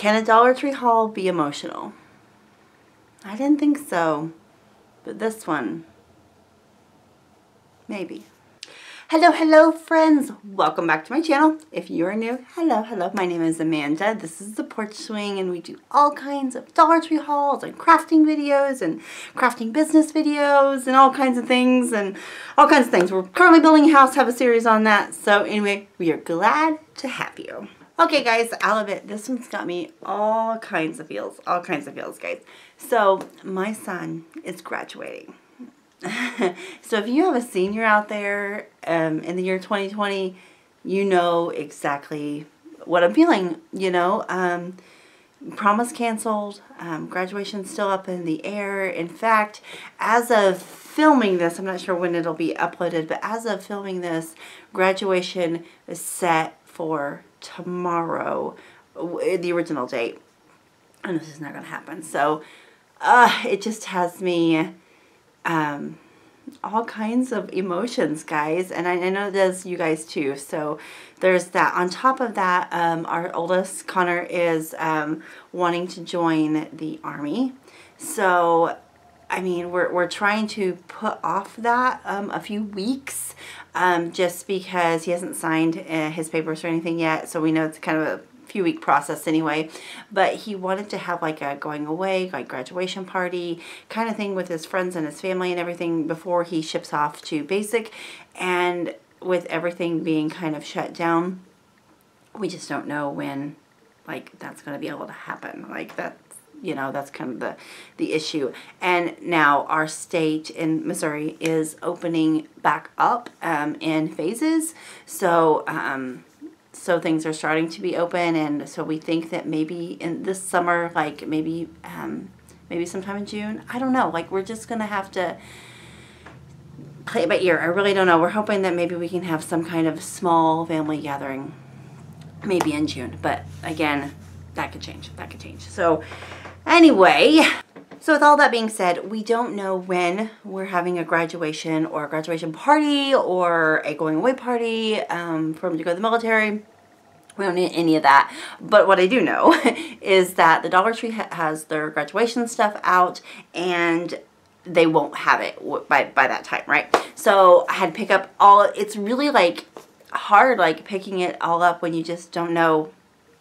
Can a Dollar Tree haul be emotional? I didn't think so, but this one, maybe. Hello, hello friends. Welcome back to my channel. If you are new, hello, hello. My name is Amanda. This is the Porch Swing and we do all kinds of Dollar Tree hauls and crafting videos and crafting business videos and all kinds of things and all kinds of things. We're currently building a house, have a series on that. So anyway, we are glad to have you. Okay guys, I'll it, this one's got me all kinds of feels, all kinds of feels guys. So my son is graduating. so if you have a senior out there um, in the year 2020, you know exactly what I'm feeling, you know. Um, promise canceled, um, graduation still up in the air. In fact, as of filming this, I'm not sure when it'll be uploaded, but as of filming this, graduation is set for tomorrow, the original date. And this is not going to happen. So, uh, it just has me um, all kinds of emotions, guys. And I, I, know does you guys too. So there's that. On top of that, um, our oldest, Connor, is um, wanting to join the Army. So, I mean, we're, we're trying to put off that um, a few weeks um, just because he hasn't signed uh, his papers or anything yet. So we know it's kind of a few week process anyway. But he wanted to have like a going away, like graduation party kind of thing with his friends and his family and everything before he ships off to basic. And with everything being kind of shut down, we just don't know when like that's going to be able to happen. Like that's you know that's kind of the the issue. And now our state in missouri is opening back up um, in phases. So um, so things are starting to be open and so we think that maybe in this summer like maybe um, maybe sometime in June I don't know like we're just gonna have to play it by ear. I really don't know. We're hoping that maybe we can have some kind of small family gathering maybe in June but again that could change that could change. So anyway so with all that being said, we don't know when we're having a graduation or a graduation party or a going away party um, for him to go to the military. We don't need any of that. But what I do know is that the Dollar Tree ha has their graduation stuff out and they won't have it by, by that time, right? So I had to pick up all, it's really like hard like picking it all up when you just don't know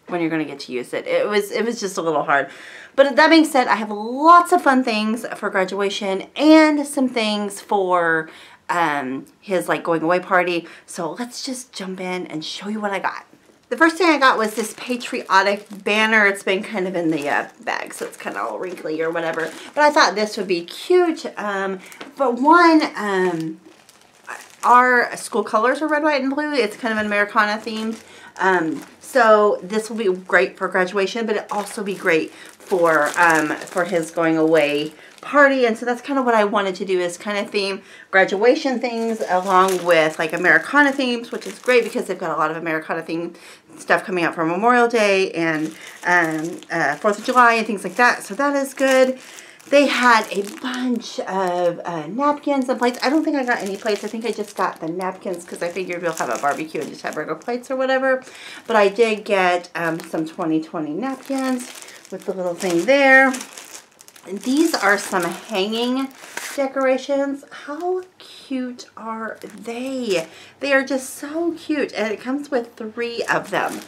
when you're going to get to use it. It was it was just a little hard. But that being said, I have lots of fun things for graduation and some things for um, his like going away party. So let's just jump in and show you what I got. The first thing I got was this patriotic banner. It's been kind of in the uh, bag, so it's kind of all wrinkly or whatever. But I thought this would be cute. Um, but one, um, our school colors are red, white, and blue. It's kind of an Americana themed. Um, so this will be great for graduation, but it'll also be great for um, for his going away party. And so that's kind of what I wanted to do is kind of theme graduation things along with like Americana themes, which is great because they've got a lot of Americana theme stuff coming out for Memorial Day and um, uh, 4th of July and things like that. So that is good. They had a bunch of uh, napkins and plates. I don't think I got any plates. I think I just got the napkins because I figured we'll have a barbecue and just have regular plates or whatever. But I did get um, some 2020 napkins with the little thing there. And these are some hanging decorations. How cute are they? They are just so cute. And it comes with three of them.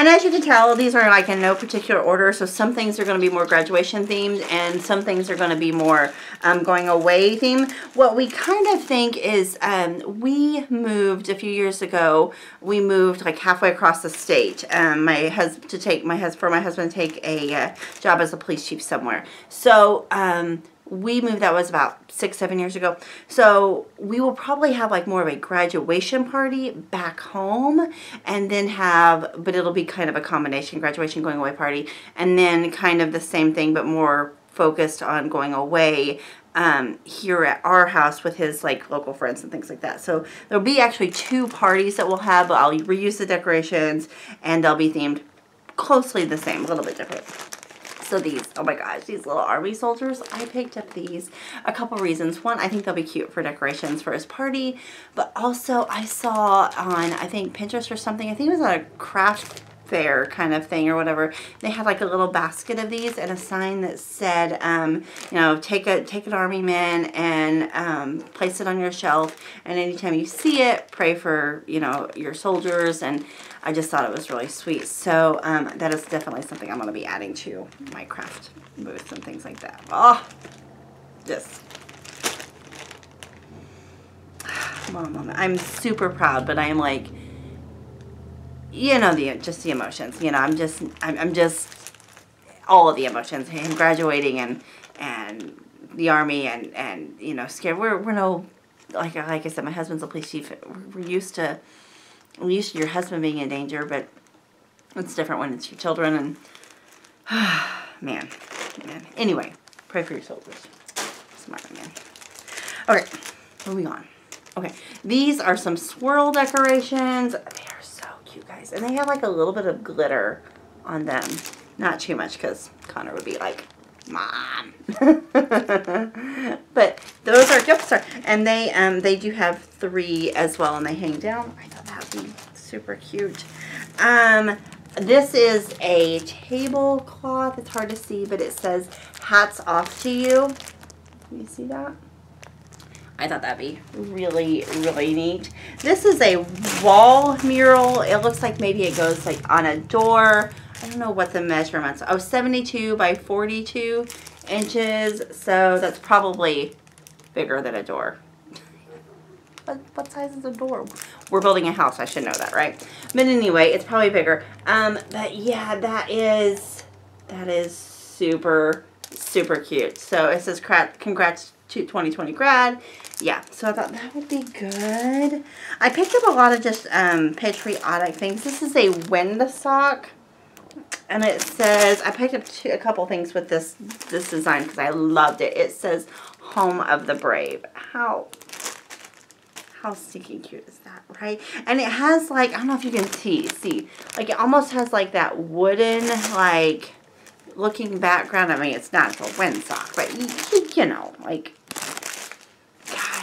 And as you can tell, these are like in no particular order. So some things are going to be more graduation themed and some things are going to be more um, going away themed. What we kind of think is um, we moved a few years ago. We moved like halfway across the state. Um, my husband to take my husband for my husband to take a uh, job as a police chief somewhere. So um, we moved that was about six seven years ago so we will probably have like more of a graduation party back home and then have but it'll be kind of a combination graduation going away party and then kind of the same thing but more focused on going away um, here at our house with his like local friends and things like that. So there'll be actually two parties that we'll have, but I'll reuse the decorations and they'll be themed closely the same, a little bit different. So these, oh my gosh, these little army soldiers, I picked up these. A couple reasons. One, I think they'll be cute for decorations for his party. But also, I saw on, I think, Pinterest or something, I think it was a craft fair kind of thing or whatever. They had like a little basket of these and a sign that said, um, you know, take a take an army man and um, place it on your shelf. And anytime you see it, pray for you know your soldiers. And I just thought it was really sweet. So um, that is definitely something I'm going to be adding to my craft booth and things like that. Oh, just. Mom, I'm super proud, but I am like you know the just the emotions you know i'm just i'm, I'm just all of the emotions him graduating and and the army and and you know scared. We're we're no like like i said my husband's a police chief. We're used to we're used to your husband being in danger but it's different when it's your children and man man. Anyway pray for your soldiers. Smart man. Okay moving on. Okay these are some swirl decorations. Cute, And they have like a little bit of glitter on them. Not too much because Connor would be like, Mom. but those are gifts. And they um they do have three as well and they hang down. I thought that would be super cute. Um this is a tablecloth. It's hard to see, but it says hats off to you. Can you see that? I thought that'd be really, really neat. This is a wall mural. It looks like maybe it goes like on a door. I don't know what the measurements. Oh, 72 by 42 inches. So that's probably bigger than a door. What, what size is a door? We're building a house. I should know that, right? But anyway, it's probably bigger. Um, but yeah, that is, that is super, super cute. So it says congrats to 2020 grad yeah, so I thought that would be good. I picked up a lot of just um, patriotic things. This is a wind sock. And it says, I picked up two, a couple things with this this design because I loved it. It says, Home of the Brave. How, how stinking cute is that, right? And it has like, I don't know if you can see, see, like it almost has like that wooden, like, looking background. I mean, it's not a wind sock, but you, you know, like,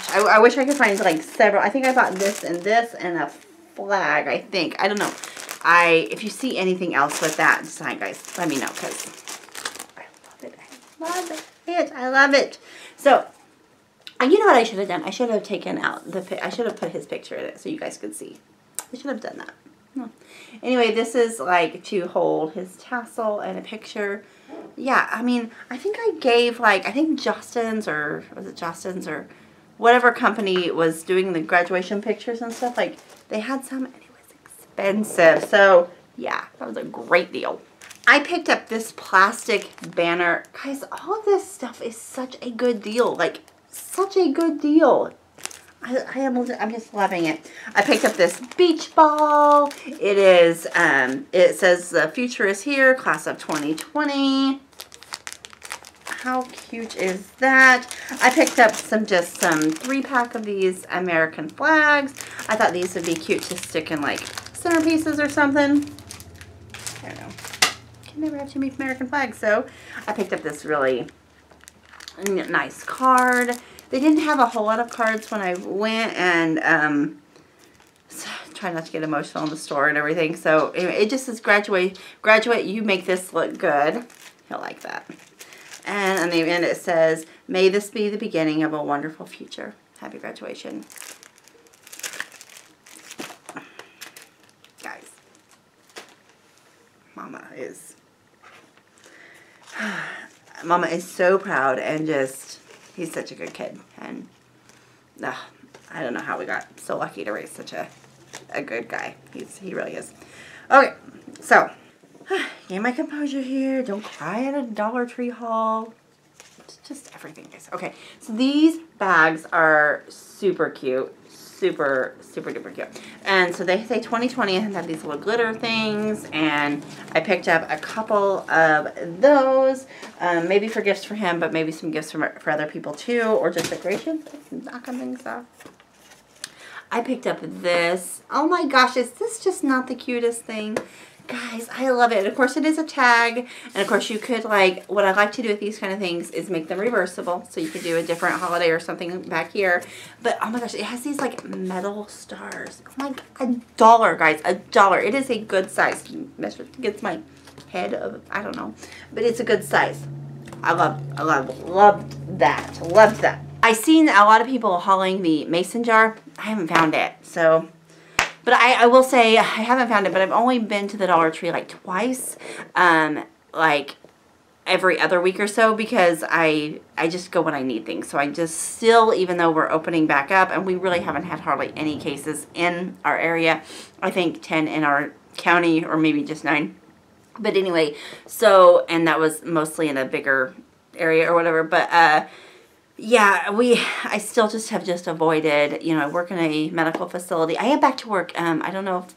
I, I wish I could find like several. I think I bought this and this and a flag, I think. I don't know. I If you see anything else with that design, guys, let me know because I love it. I love it. I love it. So, and you know what I should have done? I should have taken out the, I should have put his picture in it so you guys could see. I should have done that. No. Anyway, this is like to hold his tassel and a picture. Yeah, I mean, I think I gave like, I think Jostens or, was it Jostens or whatever company was doing the graduation pictures and stuff, like they had some and it was expensive. So yeah, that was a great deal. I picked up this plastic banner. Guys, all of this stuff is such a good deal. Like, such a good deal. I, I am, I'm just loving it. I picked up this beach ball. It is, um, it says the future is here, class of 2020. How cute is that? I picked up some just some three pack of these American flags. I thought these would be cute to stick in like centerpieces or something. I don't know. Can never have too many American flags. So I picked up this really nice card. They didn't have a whole lot of cards when I went and um, try not to get emotional in the store and everything. So it just says graduate, graduate, you make this look good. He'll like that. And on the end it says, may this be the beginning of a wonderful future. Happy graduation. Guys, Mama is, Mama is so proud and just, he's such a good kid. And uh, I don't know how we got so lucky to raise such a, a good guy. He's, he really is. Okay, so Gain my composure here. Don't cry at a Dollar Tree haul. It's just everything, guys. Okay, so these bags are super cute. Super, super duper cute. And so they say 2020 and have these little glitter things. And I picked up a couple of those. Um, maybe for gifts for him, but maybe some gifts for, for other people too. Or just decorations. Knocking things off. I picked up this. Oh my gosh, is this just not the cutest thing? Guys, I love it. And of course, it is a tag. And of course, you could like, what I like to do with these kind of things is make them reversible. So you could do a different holiday or something back here. But oh my gosh, it has these like metal stars. Oh my, a dollar, guys, a dollar. It is a good size. Measure gets my head of, I don't know. But it's a good size. I love, I love, loved that. Loved that. I seen a lot of people hauling the mason jar. I haven't found it. So but I, I will say, I haven't found it, but I've only been to the Dollar Tree like twice, um, like every other week or so because I I just go when I need things. So I just still, even though we're opening back up and we really haven't had hardly any cases in our area, I think 10 in our county or maybe just 9. But anyway, so, and that was mostly in a bigger area or whatever, but uh, yeah, we, I still just have just avoided, you know, I work in a medical facility. I am back to work. Um, I don't know if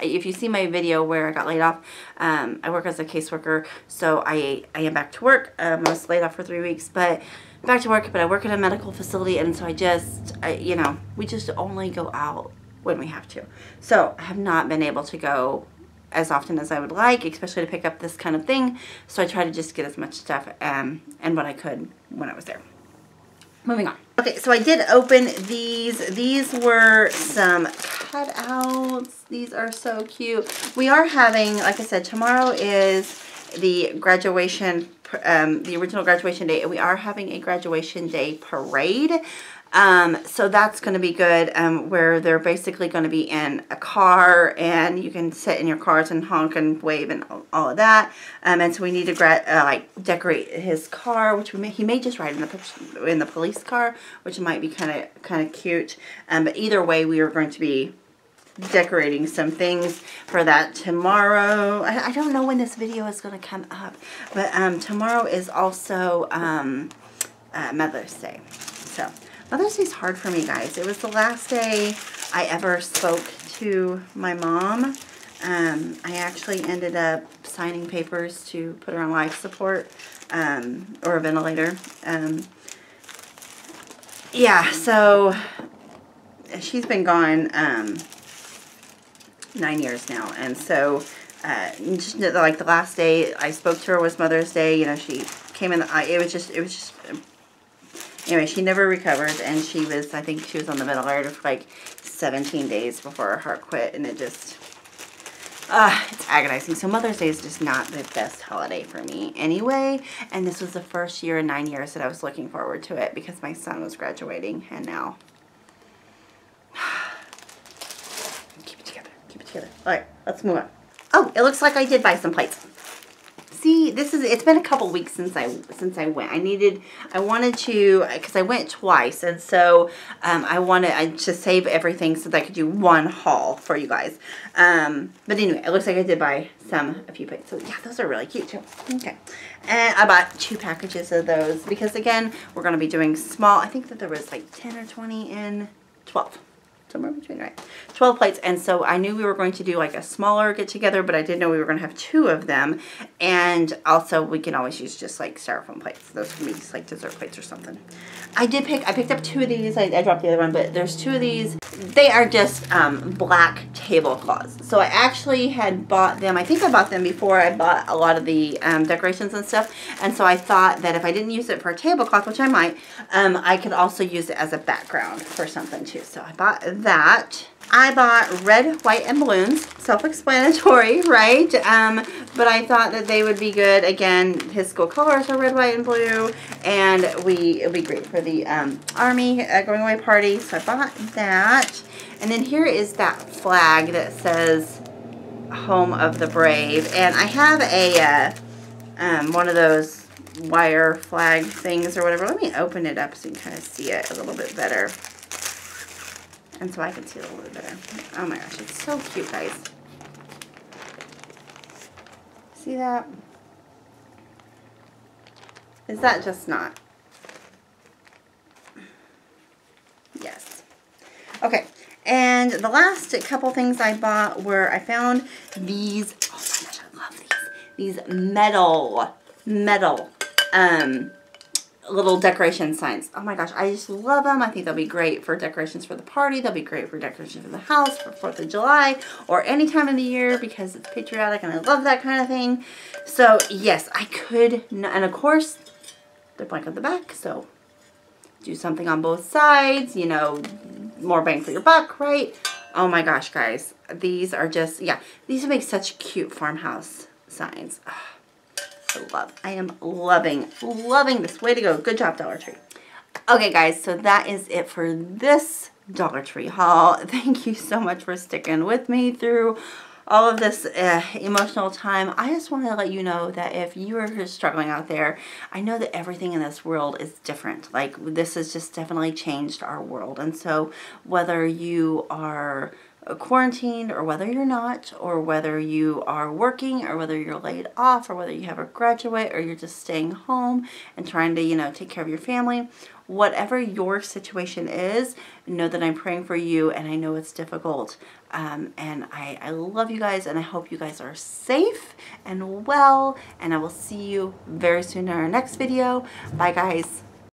if you see my video where I got laid off, um, I work as a caseworker, so I, I am back to work. Um, I was laid off for three weeks, but back to work, but I work in a medical facility, and so I just, I, you know, we just only go out when we have to. So I have not been able to go as often as I would like, especially to pick up this kind of thing, so I try to just get as much stuff um, and what I could when I was there moving on. Okay, so I did open these. These were some cutouts. These are so cute. We are having, like I said, tomorrow is the graduation, um, the original graduation day. And we are having a graduation day parade. Um, so that's going to be good, um, where they're basically going to be in a car, and you can sit in your cars and honk and wave and all, of that. Um, and so we need to uh, like decorate his car, which we may, he may just ride in the in the police car, which might be kind of kind of cute. Um, but either way, we are going to be decorating some things for that tomorrow. I, I don't know when this video is going to come up, but um, tomorrow is also um, uh, Mother's Day. So Mother's Day is hard for me, guys. It was the last day I ever spoke to my mom. Um, I actually ended up signing papers to put her on life support um, or a ventilator. Um, yeah, so she's been gone um, nine years now. And so uh, just like the last day I spoke to her was Mother's Day. You know, she came in. The, it was just, it was just Anyway, she never recovered, and she was, I think she was on the ventilator for like 17 days before her heart quit, and it just, uh, it's agonizing. So Mother's Day is just not the best holiday for me anyway, and this was the first year in nine years that I was looking forward to it because my son was graduating, and now, keep it together, keep it together. All right, let's move on. Oh, it looks like I did buy some plates see, this is, it's been a couple weeks since I, since I went. I needed, I wanted to, because I went twice, and so um, I wanted I, to save everything so that I could do one haul for you guys. Um, but anyway, it looks like I did buy some, a few plates. So yeah, those are really cute too. Okay. And I bought two packages of those because again, we're going to be doing small. I think that there was like 10 or 20 in 12 somewhere between, right? 12 plates. And so I knew we were going to do like a smaller get together, but I didn't know we were going to have two of them. And also we can always use just like styrofoam plates. Those can be just like dessert plates or something. I did pick, I picked up two of these. I, I dropped the other one, but there's two of these. They are just um, black tablecloths. So I actually had bought them. I think I bought them before I bought a lot of the um, decorations and stuff. And so I thought that if I didn't use it for a tablecloth, which I might, um, I could also use it as a background for something too. So I bought that. I bought red, white, and balloons. Self-explanatory, right? Um, but I thought that they would be good. Again, his school colors are red, white, and blue. And we it'll be great for the um, Army uh, going away party. So I bought that. And then here is that flag that says Home of the Brave. And I have a uh, um, one of those wire flag things or whatever. Let me open it up so you can kind of see it a little bit better. And so I can see it a little better. Oh my gosh, it's so cute, guys. See that? Is that just not? Yes. Okay, and the last couple things I bought were, I found these, oh my gosh, I love these, these metal, metal, um, little decoration signs. Oh my gosh, I just love them. I think they'll be great for decorations for the party. They'll be great for decorations for the house, for 4th of July, or any time of the year because it's patriotic and I love that kind of thing. So yes, I could, and of course, they're blank on the back, so do something on both sides, you know, more bang for your buck, right? Oh my gosh, guys. These are just, yeah, these make such cute farmhouse signs. Oh, I love, I am loving, loving this. Way to go. Good job, Dollar Tree. Okay, guys, so that is it for this Dollar Tree haul. Thank you so much for sticking with me through all of this uh, emotional time, I just want to let you know that if you are struggling out there, I know that everything in this world is different. Like this has just definitely changed our world. And so whether you are quarantined or whether you're not or whether you are working or whether you're laid off or whether you have a graduate or you're just staying home and trying to you know take care of your family whatever your situation is know that I'm praying for you and I know it's difficult. Um, and I, I love you guys and I hope you guys are safe and well and I will see you very soon in our next video. Bye guys